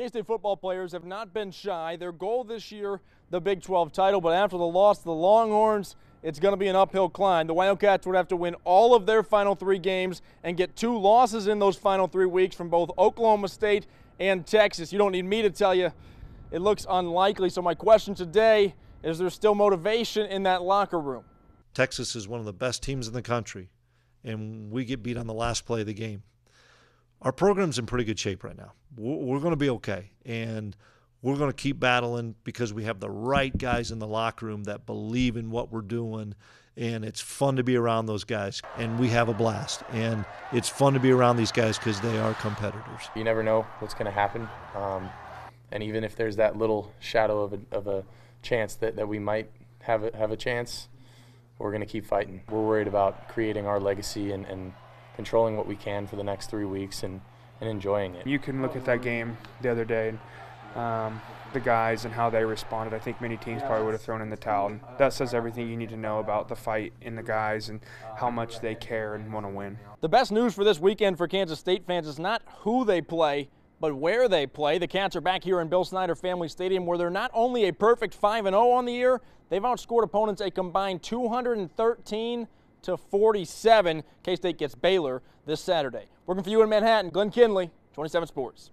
K-State football players have not been shy. Their goal this year, the Big 12 title, but after the loss to the Longhorns, it's going to be an uphill climb. The Wildcats would have to win all of their final three games and get two losses in those final three weeks from both Oklahoma State and Texas. You don't need me to tell you it looks unlikely. So my question today is there still motivation in that locker room? Texas is one of the best teams in the country, and we get beat on the last play of the game. Our program's in pretty good shape right now. We're going to be okay, and we're going to keep battling because we have the right guys in the locker room that believe in what we're doing, and it's fun to be around those guys, and we have a blast. And it's fun to be around these guys because they are competitors. You never know what's going to happen, um, and even if there's that little shadow of a, of a chance that, that we might have a, have a chance, we're going to keep fighting. We're worried about creating our legacy and, and controlling what we can for the next three weeks and, and enjoying it. You can look at that game the other day. Um, the guys and how they responded. I think many teams probably would have thrown in the towel. And that says everything you need to know about the fight in the guys and how much they care and want to win. The best news for this weekend for Kansas State fans is not who they play, but where they play. The Cats are back here in Bill Snyder Family Stadium where they're not only a perfect 5 0 on the year, they've outscored opponents a combined 213 to 47. K State gets Baylor this Saturday. Working for you in Manhattan, Glenn Kinley, 27 Sports.